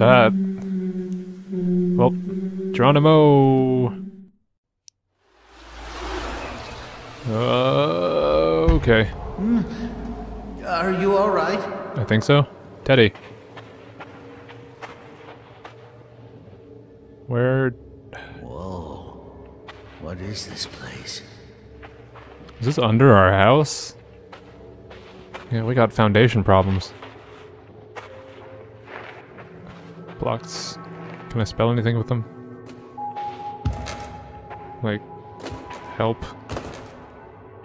that. Well, Geronimo. Uh, okay. Are you all right? I think so. Teddy. Where Whoa. What is this place? is this under our house? Yeah, we got foundation problems. Can I spell anything with them? Like help.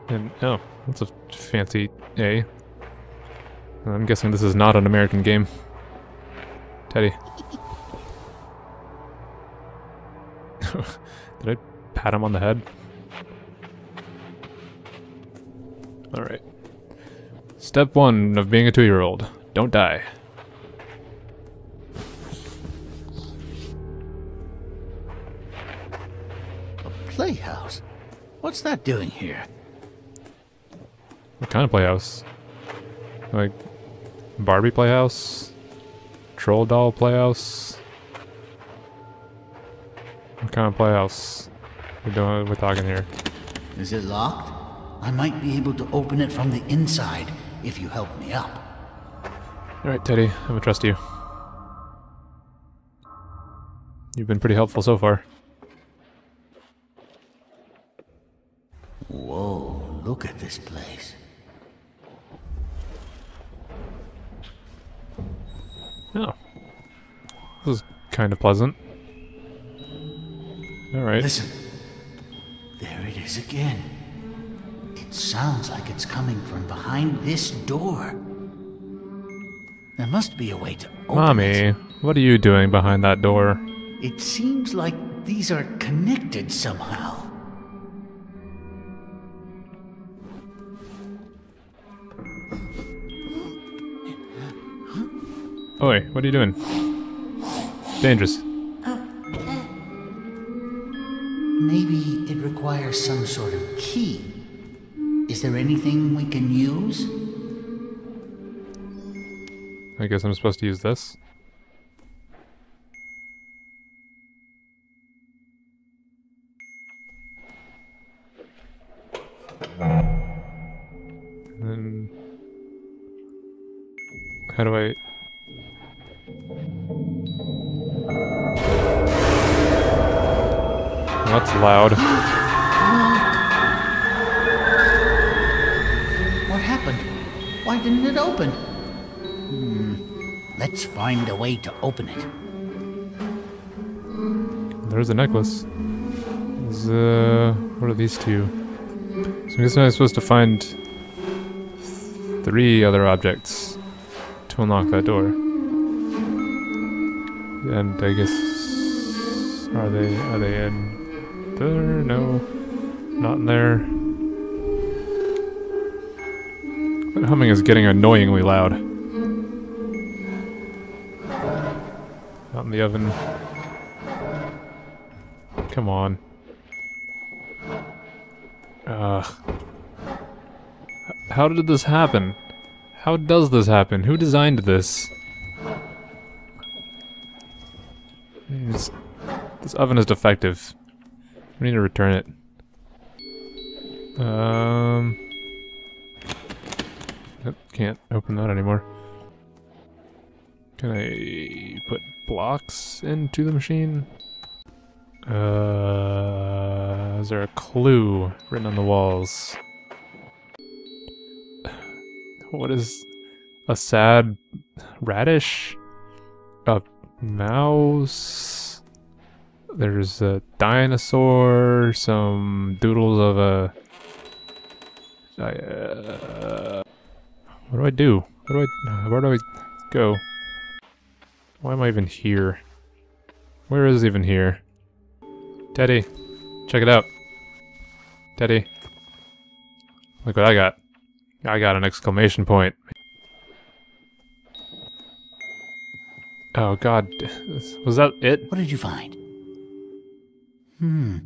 And oh, that's a fancy A. I'm guessing this is not an American game. Teddy. Did I pat him on the head? Alright. Step one of being a two year old don't die. What's that doing here? What kind of playhouse? Like Barbie playhouse? Troll doll playhouse? What kind of playhouse? We're doing we're talking here. Is it locked? I might be able to open it from the inside if you help me up. Alright, Teddy, I'm gonna trust you. You've been pretty helpful so far. Whoa, look at this place. Oh. This is kind of pleasant. Alright. Listen. There it is again. It sounds like it's coming from behind this door. There must be a way to open Mommy, it. what are you doing behind that door? It seems like these are connected somehow. Oi, what are you doing? Dangerous. Maybe it requires some sort of key. Is there anything we can use? I guess I'm supposed to use this. Loud. What happened? Why didn't it open? Hmm. Let's find a way to open it. There's a necklace. Is, uh, what are these two? So I guess I'm supposed to find three other objects to unlock that door. And I guess are they are they in there? No, not in there. That humming is getting annoyingly loud. Not in the oven. Come on. Ugh. How did this happen? How does this happen? Who designed this? This, this oven is defective. We need to return it. Um. Can't open that anymore. Can I put blocks into the machine? Uh, is there a clue written on the walls? What is a sad radish? A mouse? There's a dinosaur, some doodles of a... uh, what do I do? What do I? Where do I go? Why am I even here? Where is even here? Teddy, check it out. Teddy. Look what I got. I got an exclamation point. Oh god. Was that it? What did you find? Hmm.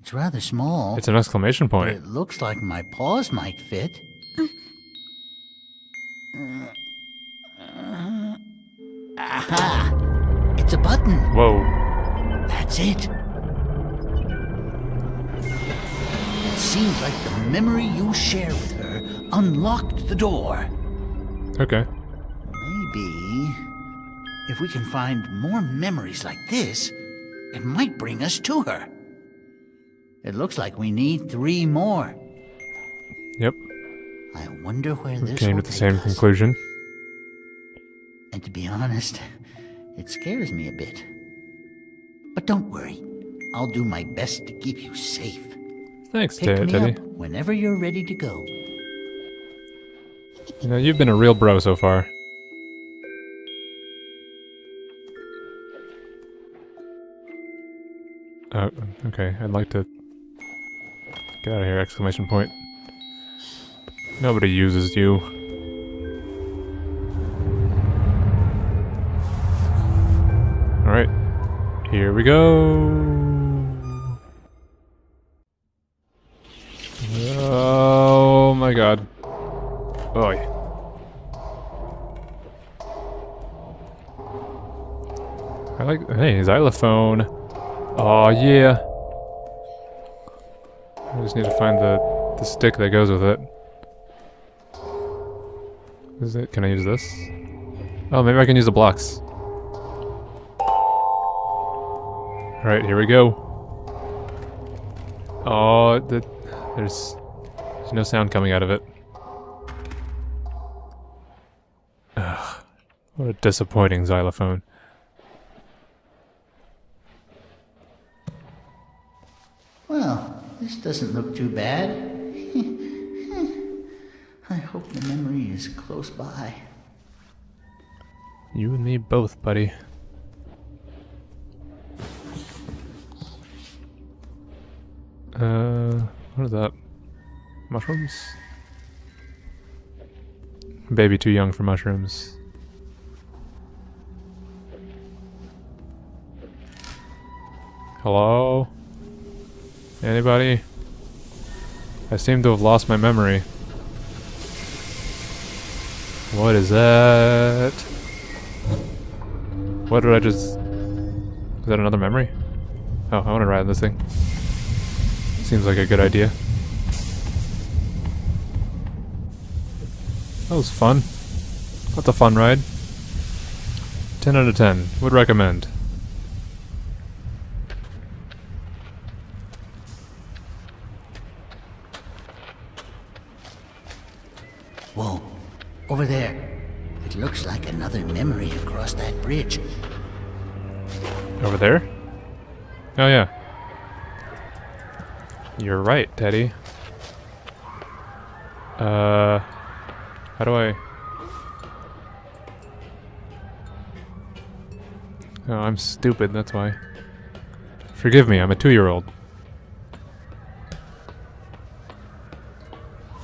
It's rather small. It's an exclamation point. it looks like my paws might fit. Aha! It's a button. Whoa. That's it. It seems like the memory you share with her unlocked the door. Okay. Maybe if we can find more memories like this, it might bring us to her. It looks like we need three more. Yep. I wonder where this Came to the same us. conclusion. And to be honest, it scares me a bit. But don't worry, I'll do my best to keep you safe. Thanks, Pick me up whenever you're ready to go. You know, you've been a real bro so far. Oh, okay. I'd like to get out of here! Exclamation point. Nobody uses you. All right, here we go. Oh my god. Boy. I like, hey, xylophone. Oh yeah. I just need to find the, the stick that goes with it. Is it, can I use this? Oh, maybe I can use the blocks. Alright, here we go. Oh, the, there's, there's no sound coming out of it. Ugh, what a disappointing xylophone. This doesn't look too bad. I hope the memory is close by. You and me both, buddy. Uh, what is that? Mushrooms? Baby too young for mushrooms. Hello? Anybody? I seem to have lost my memory. What is that? What did I just... Is that another memory? Oh, I want to ride this thing. Seems like a good idea. That was fun. That's a fun ride. 10 out of 10. Would recommend. Whoa, over there. It looks like another memory across that bridge. Over there? Oh, yeah. You're right, Teddy. Uh... How do I... Oh, I'm stupid, that's why. Forgive me, I'm a two-year-old.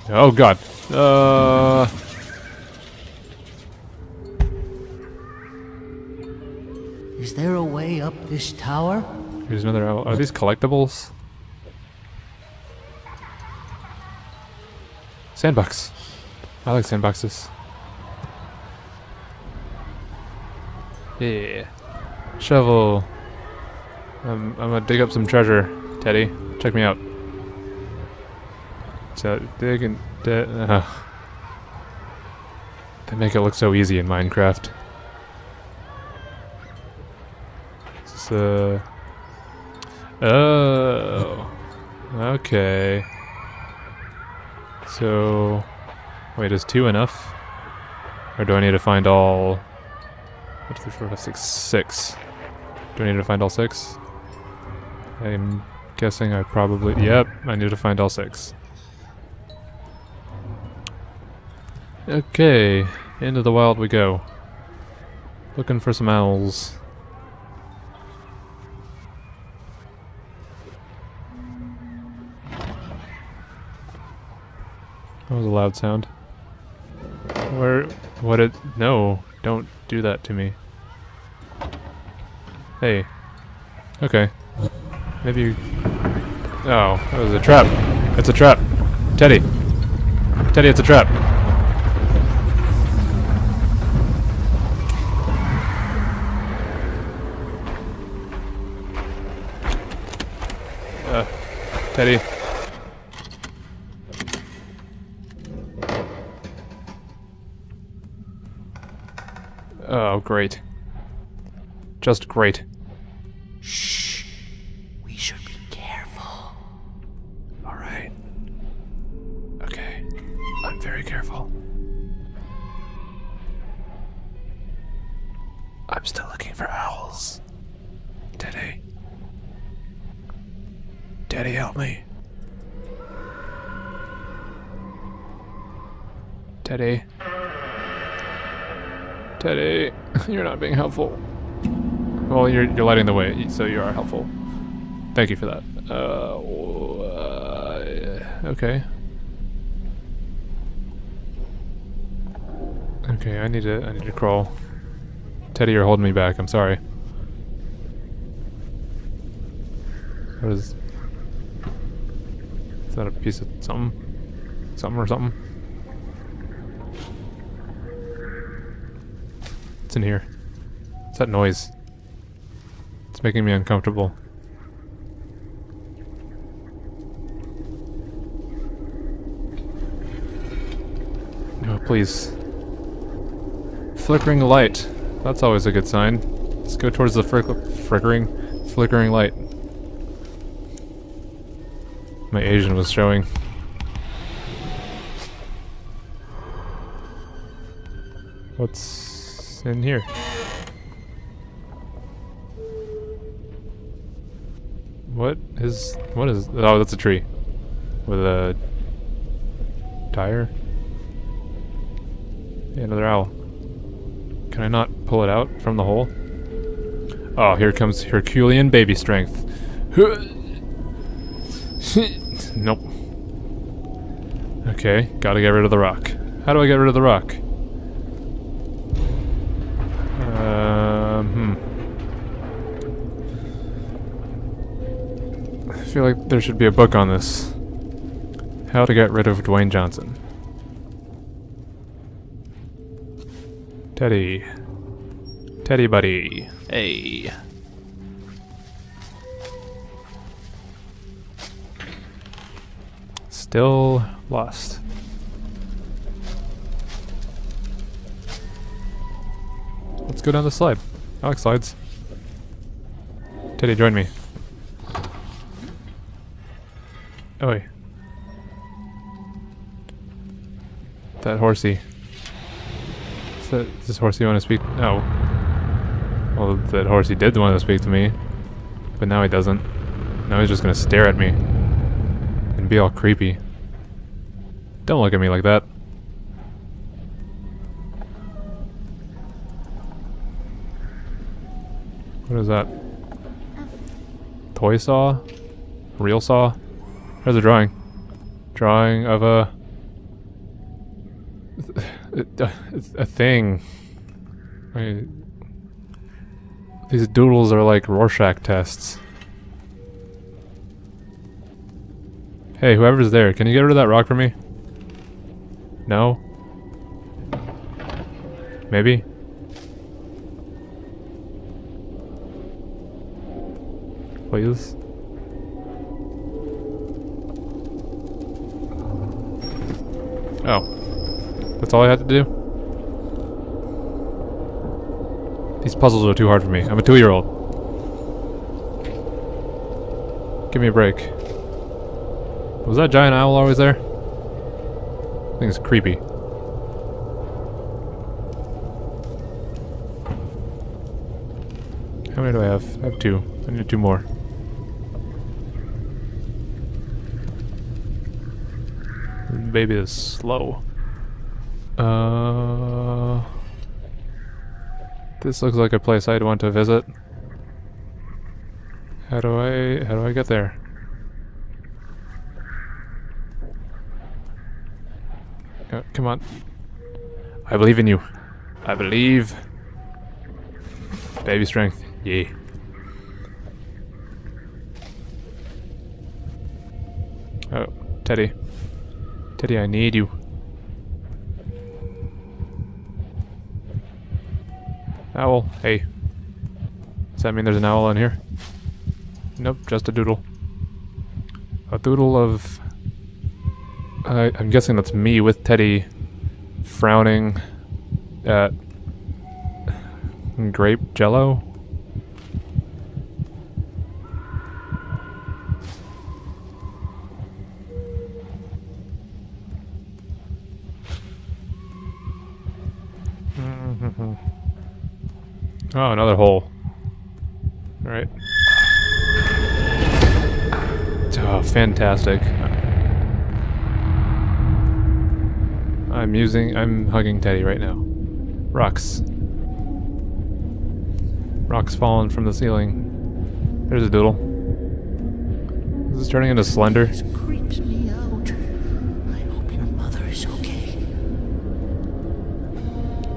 Oh god. Uh... there a way up this tower? Here's another. Are these collectibles? Sandbox. I like sandboxes. Yeah. Shovel. I'm, I'm gonna dig up some treasure, Teddy. Check me out. So dig and uh, they make it look so easy in Minecraft. Uh, Oh. Okay. So, wait, is two enough? Or do I need to find all... One, two, three, four, five, six, six. Do I need to find all six? I'm guessing I probably... Yep, I need to find all six. Okay, into the wild we go. Looking for some owls. That was a loud sound. Where... What it... No. Don't do that to me. Hey. Okay. Maybe you... Oh, that was a trap. It's a trap. Teddy. Teddy, it's a trap. Uh, Teddy. Great. Just great. Shh. We should be careful. Alright. Okay. I'm very careful. I'm still looking for owls. Teddy. Teddy, help me. Teddy. you're not being helpful. Well, you're you're lighting the way, so you are helpful. Thank you for that. Uh, uh, okay. Okay, I need to I need to crawl. Teddy, you're holding me back. I'm sorry. What is? Is that a piece of something? Something or something? What's in here? What's that noise? It's making me uncomfortable. Oh, please. Flickering light. That's always a good sign. Let's go towards the frick flickering, flickering light. My Asian was showing. What's in here? What is what is oh that's a tree with a tire. Yeah, another owl. Can I not pull it out from the hole? Oh, here comes Herculean baby strength. nope. Okay, gotta get rid of the rock. How do I get rid of the rock? Feel like there should be a book on this. How to get rid of Dwayne Johnson. Teddy. Teddy buddy. Hey. Still lost. Let's go down the slide. I like slides. Teddy, join me. Oh wait. That horsey. Is, that, is this horsey want to speak? No. Well, that horsey did want to speak to me. But now he doesn't. Now he's just gonna stare at me. And be all creepy. Don't look at me like that. What is that? Oh. Toy saw? Real saw? There's a drawing. Drawing of a... A thing. I, mean, these doodles are like Rorschach tests. Hey, whoever's there, can you get rid of that rock for me? No? Maybe? Please? Oh. That's all I had to do? These puzzles are too hard for me. I'm a two-year-old. Give me a break. Was that giant owl always there? I think it's creepy. How many do I have? I have two. I need two more. Baby is slow. Uh, this looks like a place I'd want to visit. How do I how do I get there? Uh, come on. I believe in you. I believe. Baby strength. Yeah. Oh, Teddy. Teddy, I need you. Owl, hey. Does that mean there's an owl in here? Nope, just a doodle. a doodle of. I'm guessing that's me with Teddy frowning at grape jello. Oh, another hole. Alright. Oh, fantastic. I'm using, I'm hugging Teddy right now. Rocks. Rocks falling from the ceiling. There's a doodle. Is this turning into Slender? This creeps me out. I hope your mother is okay.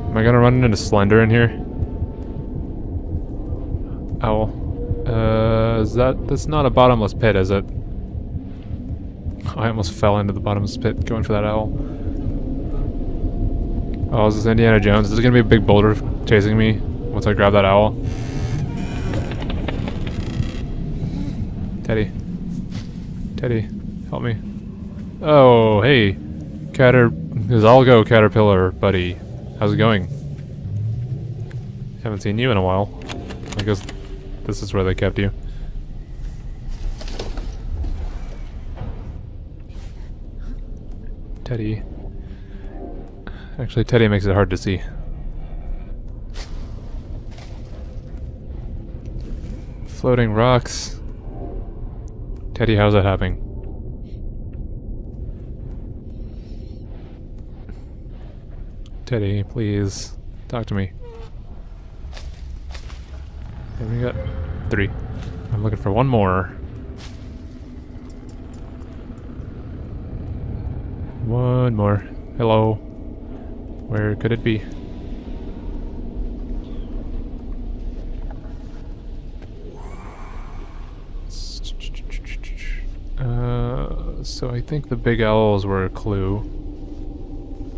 Am I gonna run into Slender in here? Owl. Uh, is that, that's not a bottomless pit, is it? I almost fell into the bottomless pit going for that owl. Oh, is this Indiana Jones? Is this gonna be a big boulder chasing me once I grab that owl? Teddy. Teddy, help me. Oh, hey. Cater... I'll go, Caterpillar, buddy. How's it going? Haven't seen you in a while. I guess this is where they kept you. Teddy. Actually, Teddy makes it hard to see. Floating rocks. Teddy, how's that happening? Teddy, please. Talk to me. And we got three. I'm looking for one more. One more. Hello. Where could it be? Uh, so I think the big owls were a clue.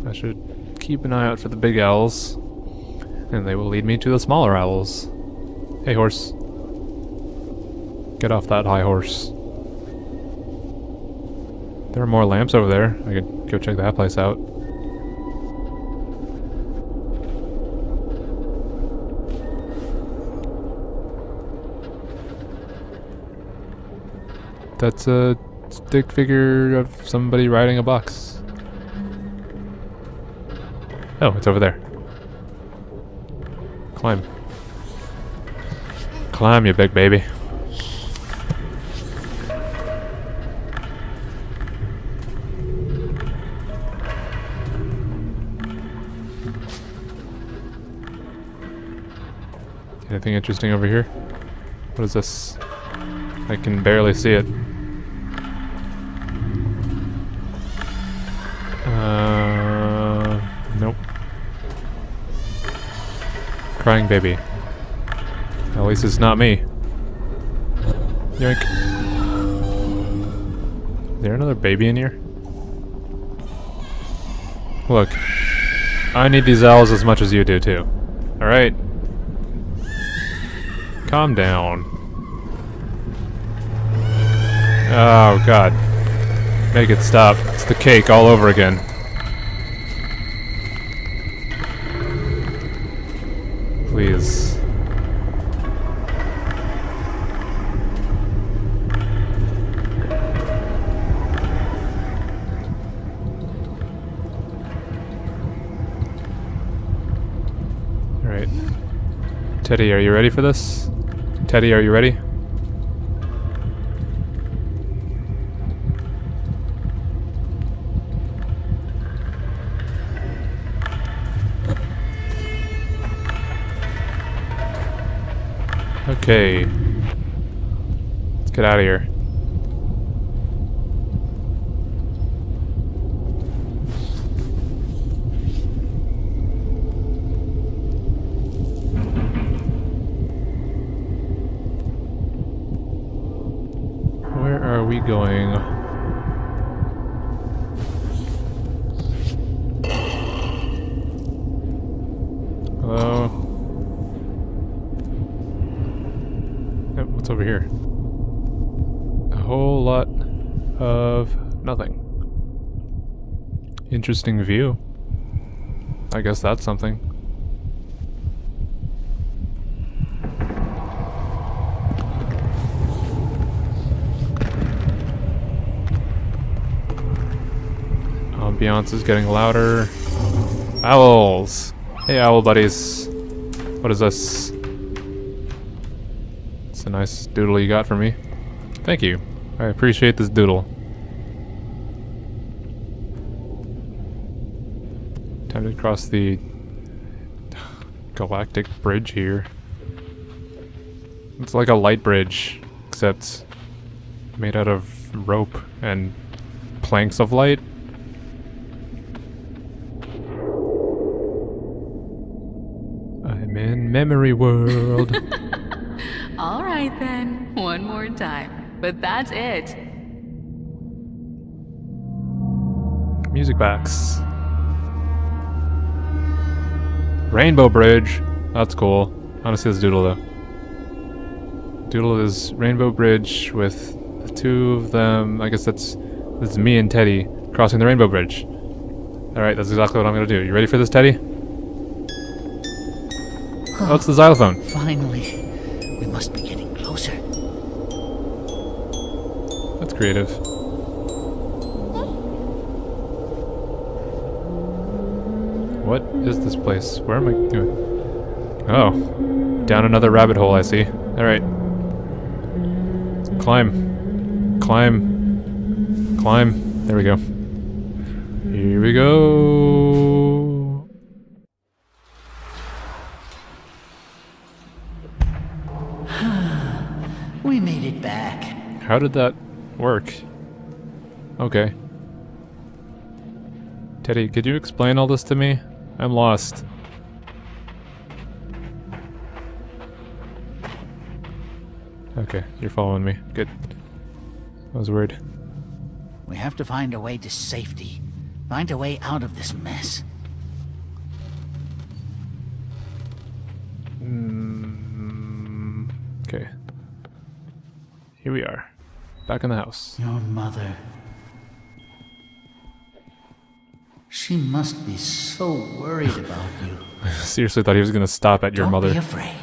I should keep an eye out for the big owls, and they will lead me to the smaller owls. Hey, horse. Get off that high horse. There are more lamps over there. I could go check that place out. That's a stick figure of somebody riding a box. Oh, it's over there. Climb. Climb, you big baby. Anything interesting over here? What is this? I can barely see it. Uh, nope. Crying baby. Least it's not me. Yoink. Is there another baby in here? Look. I need these owls as much as you do too. Alright? Calm down. Oh god. Make it stop. It's the cake all over again. Teddy, are you ready for this? Teddy, are you ready? Okay. Let's get out of here. We going? Hello? Yep, what's over here? A whole lot of nothing. Interesting view. I guess that's something. Ambiance is getting louder. Owls! Hey owl buddies. What is this? It's a nice doodle you got for me. Thank you. I appreciate this doodle. Time to cross the galactic bridge here. It's like a light bridge, except made out of rope and planks of light. I'm in memory world. All right then, one more time. But that's it. Music box. Rainbow Bridge. That's cool. I want to see this doodle though. Doodle is Rainbow Bridge with the two of them. I guess that's this is me and Teddy crossing the Rainbow Bridge. All right, that's exactly what I'm gonna do. You ready for this, Teddy? Oh, it's the xylophone. Finally. We must be getting closer. That's creative. What is this place? Where am I doing? Oh. Down another rabbit hole, I see. Alright. Climb. Climb. Climb. There we go. Here we go. We made it back. How did that work? Okay. Teddy, could you explain all this to me? I'm lost. Okay, you're following me. Good. I was worried. We have to find a way to safety. Find a way out of this mess. Mm, okay. Here we are. Back in the house. Your mother. She must be so worried about you. I Seriously thought he was gonna stop at your Don't mother. be afraid.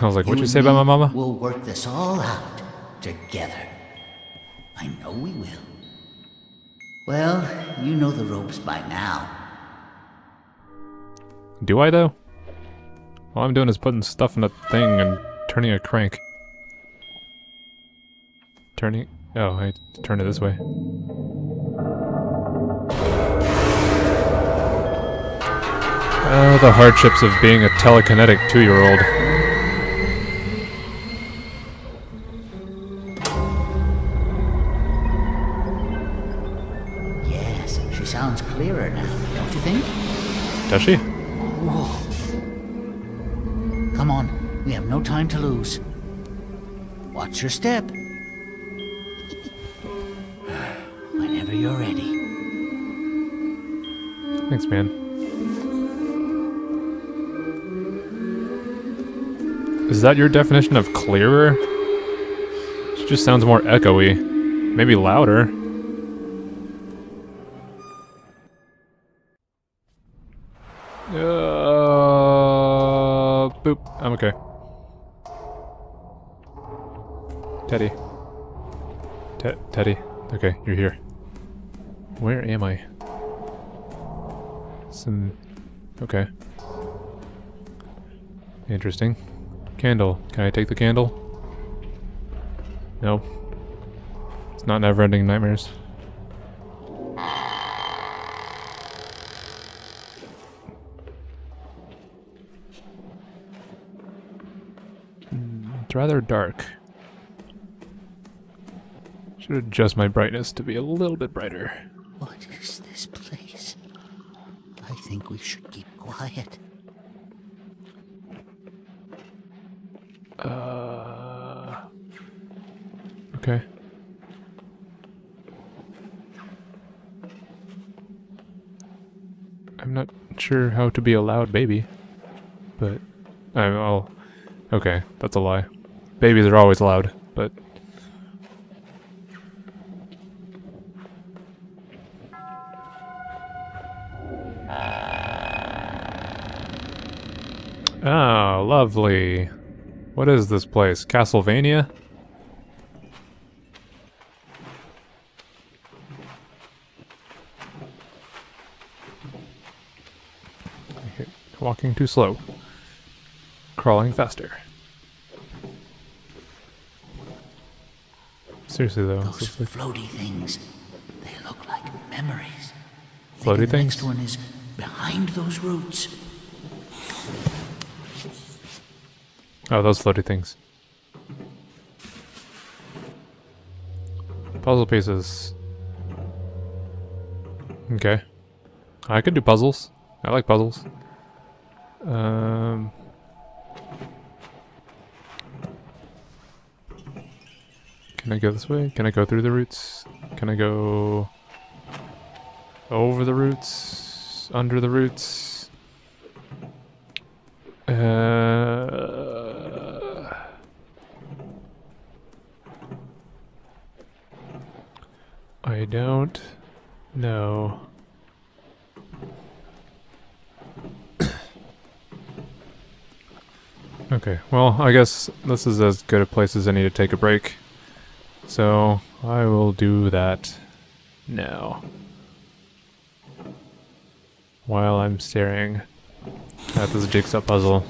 I was like, what'd you and say about my mama? We'll work this all out together. I know we will. Well, you know the ropes by now. Do I though? All I'm doing is putting stuff in a thing and turning a crank. Turning. Oh, I turn it this way. Oh, the hardships of being a telekinetic two-year-old. Yes, she sounds clearer now, don't you think? Does she? Come on, we have no time to lose. Watch your step. You're ready. Thanks, man. Is that your definition of clearer? It just sounds more echoey. Maybe louder. Uh, boop. I'm okay. Teddy. Te- Teddy. Okay, you're here. Where am I? Some. Okay. Interesting. Candle. Can I take the candle? No. It's not never ending nightmares. Hmm, It's rather dark. Should adjust my brightness to be a little bit brighter. What is this place? I think we should keep quiet. Uh. Okay. I'm not sure how to be a loud baby, but I'm all okay. That's a lie. Babies are always loud, but Oh, lovely. What is this place? Castlevania? Okay, Walking too slow. Crawling faster. Seriously though, Those like floaty things, they look like memories. floaty the things. next one is behind those roots. Oh, those floaty things. Puzzle pieces. Okay. I could do puzzles. I like puzzles. Um. Can I go this way? Can I go through the roots? Can I go over the roots? Under the roots? Uh, I don't know. okay, well, I guess this is as good a place as any to take a break. So, I will do that now. While I'm staring at this jigsaw puzzle.